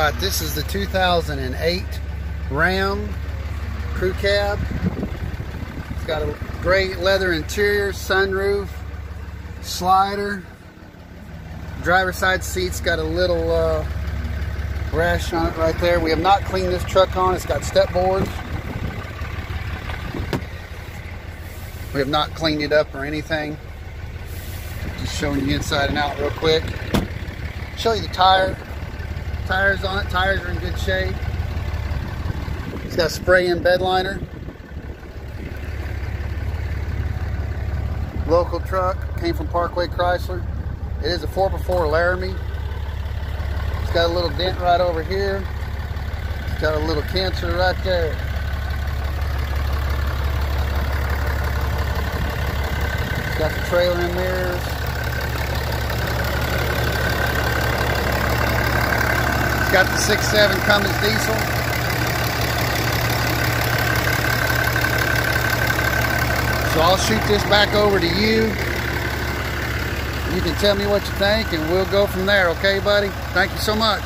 right, this is the 2008 Ram Crew Cab. It's got a great leather interior, sunroof, slider. Driver side seat's got a little uh, rash on it right there. We have not cleaned this truck on. It's got step boards. We have not cleaned it up or anything. Just showing you inside and out real quick. Show you the tire tires on it. Tires are in good shape. It's got a spray-in bed liner. Local truck, came from Parkway Chrysler. It is a 4x4 Laramie. It's got a little dent right over here. It's got a little cancer right there. It's got the trailer and mirrors. Got the 6.7 Cummins diesel. So I'll shoot this back over to you. You can tell me what you think and we'll go from there, okay, buddy? Thank you so much.